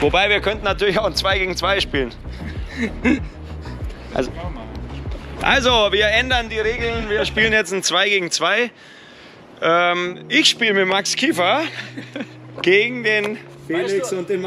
Wobei wir könnten natürlich auch ein 2 gegen 2 spielen. Also, also, wir ändern die Regeln. Wir spielen jetzt ein 2 gegen 2. Ähm, ich spiele mit Max Kiefer gegen den Felix und den